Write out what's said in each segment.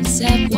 accept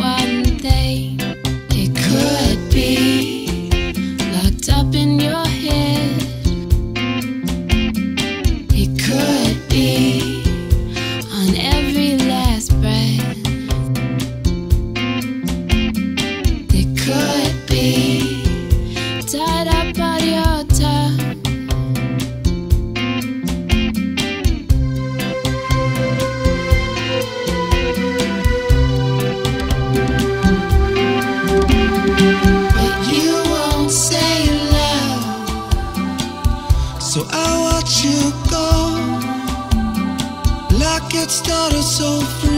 it started so free.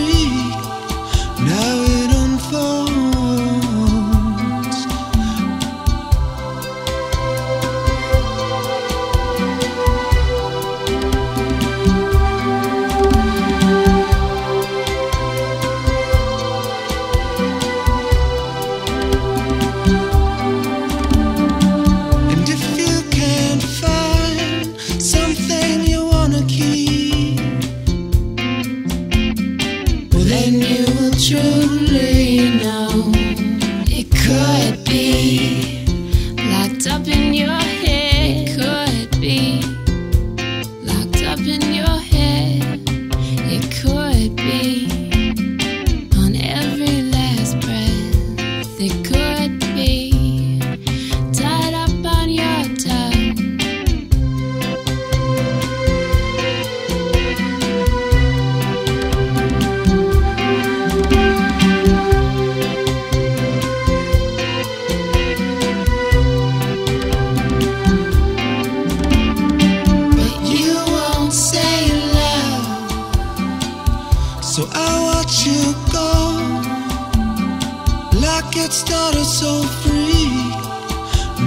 get started so free.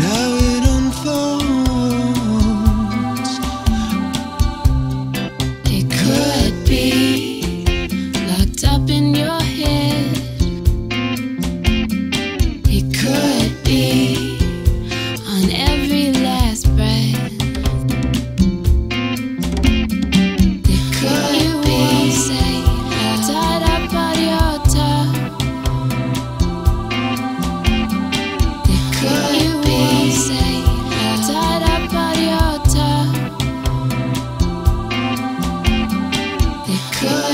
Now it unfolds. It could be locked up in your head. It could be on every level.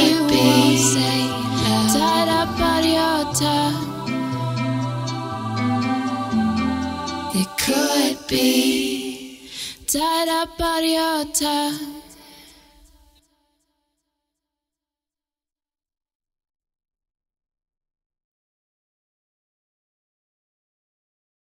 you be tied up on your tongue? It could be tied up on your tongue.